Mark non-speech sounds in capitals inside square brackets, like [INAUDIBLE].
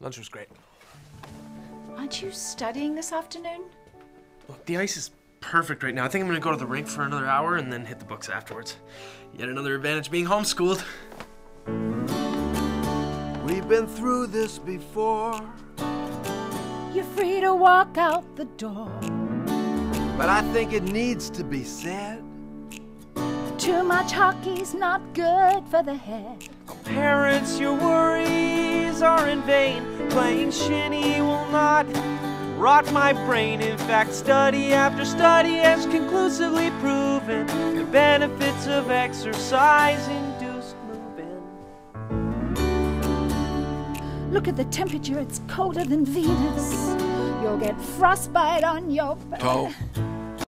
Lunch was great. Aren't you studying this afternoon? Look, the ice is perfect right now. I think I'm gonna go to the rink for another hour and then hit the books afterwards. Yet another advantage being homeschooled. We've been through this before, You're free to walk out the door. but I think it needs to be said. Too much hockey's not good for the head. Parents, your worries are in vain. Playing shinny will not rot my brain. In fact, study after study has conclusively proven the benefits of exercise induced movement. Look at the temperature, it's colder than Venus. You'll get frostbite on your back. Toe. [LAUGHS]